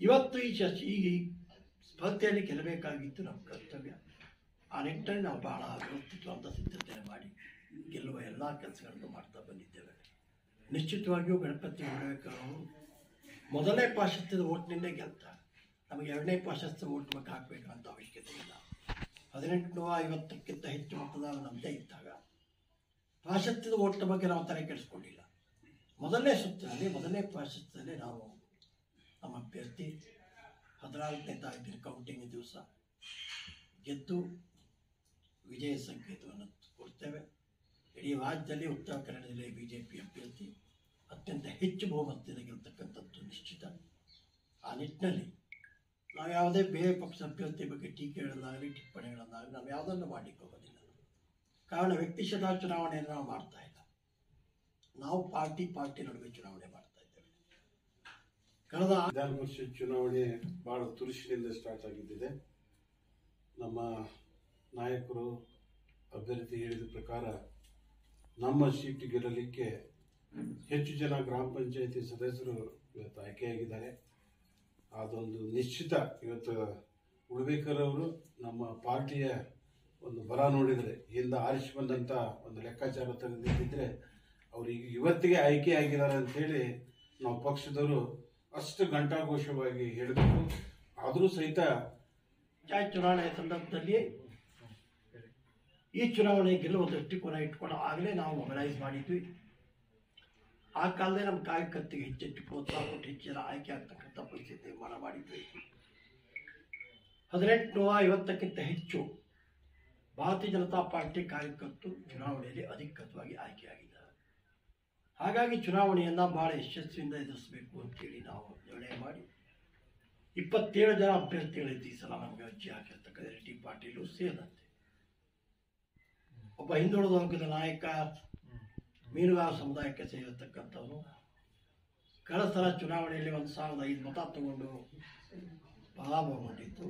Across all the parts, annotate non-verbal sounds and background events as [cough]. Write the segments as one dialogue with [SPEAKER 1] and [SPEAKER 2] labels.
[SPEAKER 1] ಇವತ್ತು ಈ ಚರ್ಚೆ ಈ ಸ್ಪರ್ಧೆಯಲ್ಲಿ ಗೆಲ್ಲಬೇಕಾಗಿತ್ತು ನಮ್ಮ ಕರ್ತವ್ಯ. ಆ ನಿಟ್ಟಿನಲ್ಲಿ ನಾವು ಬಹಳ ವ್ಯವಸ್ಥಿತವಾದ ಸಿದ್ಧತೆ ಮಾಡಿ ಗೆಲ್ಲುವ ಎಲ್ಲ ಕೆಲಸಗಳನ್ನು ಮಾಡ್ತಾ ಬಂದಿದ್ದೇವೆ. ನಿಶ್ಚಿತವಾಗಿಯೂ ಗಣಪತಿ ಹೊರಬೇಕವರು ಮೊದಲನೇ ಪಾಶಸ್ತ್ಯದ ಓಟ್ನಿಂದ ಗೆಲ್ತಾರೆ ನಮಗೆ ಎರಡನೇ ಪಾಶಸ್ತ್ಯ ಓಟ್ ಬಗ್ಗೆ ಹಾಕಬೇಕಂತ ಅವಶ್ಯಕತೆ ಇಲ್ಲ. ಹದಿನೆಂಟು ನೂರ ಐವತ್ತಕ್ಕಿಂತ ಹೆಚ್ಚು ಮತದಾನ ನಮ್ಮದೇ ಇದ್ದಾಗ ಪಾಶಸ್ತ್ಯದ ಓಟ್ನ ಬಗ್ಗೆ ನಾವು ತಲೆ ಕೆಡಿಸ್ಕೊಂಡಿಲ್ಲ. ಮೊದಲನೇ ಸುತ್ತಿನಲ್ಲಿ, ಮೊದಲನೇ ಪಾಶಸ್ತ್ಯದಲ್ಲಿ ನಾವು ನಮ್ಮ ಅಭ್ಯರ್ಥಿ ಹದಿನಾಲ್ಕನೇ ತಾರೀಕಿನ ಕೌಂಟಿಂಗ್ ದಿವಸ ಗೆದ್ದು ವಿಜಯ ಸಂಕೇತವನ್ನು ಕೊಡ್ತೇವೆ. ಇಡೀ ರಾಜ್ಯದಲ್ಲಿ ಉತ್ತರ ಕನ್ನಡದಲ್ಲಿ ಬಿ ಜೆ ಪಿ ಅಭ್ಯರ್ಥಿ ಅತ್ಯಂತ ಹೆಚ್ಚು ಬಹುಮತದಿಂದ ಗೆಲ್ತಕ್ಕಂಥದ್ದು ನಿಶ್ಚಿತ. ಆ ನಿಟ್ಟಿನಲ್ಲಿ ನಾವು ಯಾವುದೇ ಬೇರೆ ಪಕ್ಷ ಅಭ್ಯರ್ಥಿ ಬಗ್ಗೆ ಟೀಕೆಗಳನ್ನಾಗಲಿ ಟಿಪ್ಪಣಿಗಳನ್ನಾಗಲಿ ನಾವು ಯಾವುದನ್ನು ಮಾಡಲಿಕ್ಕೆ ಕಾರಣ ವ್ಯಕ್ತಿಶದ ಚುನಾವಣೆಯನ್ನು ನಾವು ಮಾಡ್ತಾ ಇಲ್ಲ. ನಾವು ಪಾರ್ಟಿ ಪಾರ್ಟಿ ನಡುವೆ ಚುನಾವಣೆ ಮಾಡ್ತಾ ಕಳೆದ
[SPEAKER 2] ವಿಧಾನ ಚುನಾವಣೆ ಬಹಳ ತುರುಷಿನಿಂದ ಸ್ಟಾರ್ಟ್ ಆಗಿದ್ದಿದೆ. ನಮ್ಮ ನಾಯಕರು ಅಭ್ಯರ್ಥಿ ಹೇಳಿದ ಪ್ರಕಾರ ನಮ್ಮ ಸೀಟ್ ಗೆಲ್ಲಲಿಕ್ಕೆ ಹೆಚ್ಚು ಜನ ಗ್ರಾಮ ಪಂಚಾಯಿತಿ ಸದಸ್ಯರು ಇವತ್ತು ಆಯ್ಕೆಯಾಗಿದ್ದಾರೆ. ಅದೊಂದು ನಿಶ್ಚಿತ ಇವತ್ತು ಅವರು ನಮ್ಮ ಪಾರ್ಟಿಯ ಒಂದು ಬರ ನೋಡಿದರೆ, ಹಿಂದೆ ಆರಿಸಿ ಬಂದಂಥ ಒಂದು ಲೆಕ್ಕಾಚಾರ ತೆಗೆದಿದ್ದರೆ ಅವ್ರಿಗೆ ಇವತ್ತಿಗೆ ಆಯ್ಕೆ ಆಗಿದ್ದಾರೆ ಅಂತೇಳಿ ನಾವು ಪಕ್ಷದವರು ಅಷ್ಟು ಘಂಟಾಘೋಷವಾಗಿ ಹೇಳಿದ್ರು. ಆದರೂ ಸಹಿತ
[SPEAKER 1] ಚುನಾವಣೆಯ ಸಂದರ್ಭದಲ್ಲಿ ಈ ಚುನಾವಣೆ ಗೆಲ್ಲುವ ದೃಷ್ಟಿಕೋನ ಇಟ್ಕೊಂಡು ಆಗಲೇ ನಾವು ಮೊಬಲೈಸ್ ಮಾಡಿದ್ವಿ. ಆ ಕಾಲದಲ್ಲಿ ನಮ್ಮ ಕಾರ್ಯಕರ್ತೆಗೆ ಹೆಚ್ಚೆಚ್ಚು ಪ್ರೋತ್ಸಾಹ ಕೊಟ್ಟು ಹೆಚ್ಚಿನ ಆಯ್ಕೆ ಆಗ್ತಕ್ಕಂಥ ಪರಿಸ್ಥಿತಿ ನಿರ್ಮಾಣ ಮಾಡಿದ್ವಿ. ಹದಿನೆಂಟುನೂರ ಐವತ್ತಕ್ಕಿಂತ ಹೆಚ್ಚು ಭಾರತೀಯ ಜನತಾ ಪಾರ್ಟಿ ಕಾರ್ಯಕರ್ತರು ಚುನಾವಣೆಯಲ್ಲಿ ಅಧಿಕೃತವಾಗಿ ಆಯ್ಕೆಯಾಗಿದ್ದಾರೆ. ಹಾಗಾಗಿ ಚುನಾವಣೆಯನ್ನು ಭಾಳ ಯಶಸ್ವಿಯಿಂದ ಎದುರಿಸಬೇಕು ಅಂತೇಳಿ ನಾವು ನಿರ್ಣಯ ಮಾಡಿ. ಇಪ್ಪತ್ತೇಳು ಜನ ಅಭ್ಯರ್ಥಿಗಳಿದ್ದು ಈ ಸಲ ನಮಗೆ ಅರ್ಜಿ ಹಾಕಿರ್ತಕ್ಕಂಥ ಡಿ ಪಾಟೀಲು ಸೇರಿದಂತೆ. ಒಬ್ಬ ಹಿಂದುಳಿದ ವರ್ಗದ ನಾಯಕ, ಮೀನುಗಾರ ಸಮುದಾಯಕ್ಕೆ ಸೇರಿರ್ತಕ್ಕಂಥವನು ಕಳೆದ ಸಲ ಚುನಾವಣೆಯಲ್ಲಿ ಒಂದು ಸಾವಿರದ ಐದು ಮತ ತಗೊಂಡು ಪರಾಭವಗೊಂಡಿತ್ತು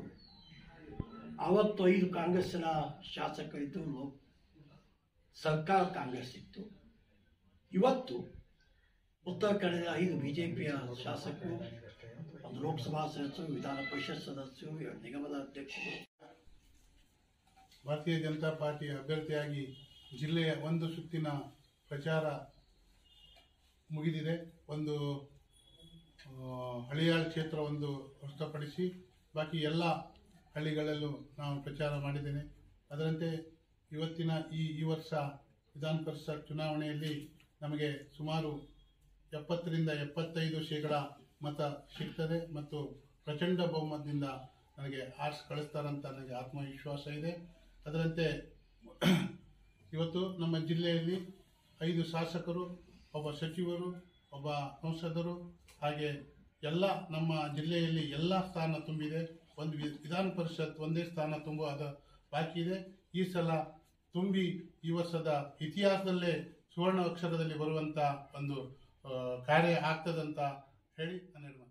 [SPEAKER 1] ಅವತ್ತು ಐದು ಕಾಂಗ್ರೆಸ್ಸಿನ ಶಾಸಕರಿದ್ದು ಸರ್ಕಾರ ಕಾಂಗ್ರೆಸ್ ಇತ್ತು ಇವತ್ತು ಉತ್ತರ ಕನ್ನಡದ ಐದು ಬಿಜೆಪಿಯ ಶಾಸಕರು, ಒಂದು ಲೋಕಸಭಾ ಸದಸ್ಯರು, ವಿಧಾನ ಪರಿಷತ್ ಸದಸ್ಯರು, ಎರಡು ನಿಗಮದ ಅಧ್ಯಕ್ಷರು.
[SPEAKER 3] ಭಾರತೀಯ ಜನತಾ ಪಾರ್ಟಿಯ ಅಭ್ಯರ್ಥಿಯಾಗಿ ಜಿಲ್ಲೆಯ ಒಂದು ಸುತ್ತಿನ ಪ್ರಚಾರ ಮುಗಿದಿದೆ. ಒಂದು ಹಳಿಯಾಳ್ ಕ್ಷೇತ್ರ ಒಂದು ಹೊರತುಪಡಿಸಿ ಬಾಕಿ ಎಲ್ಲ ಹಳ್ಳಿಗಳಲ್ಲೂ ನಾನು ಪ್ರಚಾರ ಮಾಡಿದ್ದೇನೆ. ಅದರಂತೆ ಇವತ್ತಿನ ಈ ಈ ವರ್ಷ ವಿಧಾನ ಪರಿಷತ್ ಚುನಾವಣೆಯಲ್ಲಿ ನಮಗೆ ಸುಮಾರು ಎಪ್ಪತ್ತರಿಂದ ಎಪ್ಪತ್ತೈದು ಶೇಕಡ ಮತ ಸಿಗ್ತದೆ ಮತ್ತು ಪ್ರಚಂಡ ಬಹುಮತದಿಂದ ನನಗೆ ಆರ್ಟ್ಸ್ ಕಳಿಸ್ತಾರಂತ ನನಗೆ ಆತ್ಮವಿಶ್ವಾಸ ಇದೆ. ಅದರಂತೆ [clears throat] ಇವತ್ತು ನಮ್ಮ ಜಿಲ್ಲೆಯಲ್ಲಿ ಐದು ಶಾಸಕರು, ಒಬ್ಬ ಸಚಿವರು, ಒಬ್ಬ ಸಂಸದರು, ಹಾಗೆ ಎಲ್ಲ ನಮ್ಮ ಜಿಲ್ಲೆಯಲ್ಲಿ ಎಲ್ಲ ಸ್ಥಾನ ತುಂಬಿದೆ. ಒಂದು ವಿಧಾನ ಪರಿಷತ್ ಒಂದೇ ಸ್ಥಾನ ತುಂಬುವ ಬಾಕಿ ಇದೆ. ಈ ಸಲ ತುಂಬಿ ಈ ವರ್ಷದ ಇತಿಹಾಸದಲ್ಲೇ ಸುವರ್ಣ ಅಕ್ಷರದಲ್ಲಿ ಬರುವಂತ ಒಂದು ಕಾರ್ಯ ಆಗ್ತದಂತ ಹೇಳಿ ನಾನು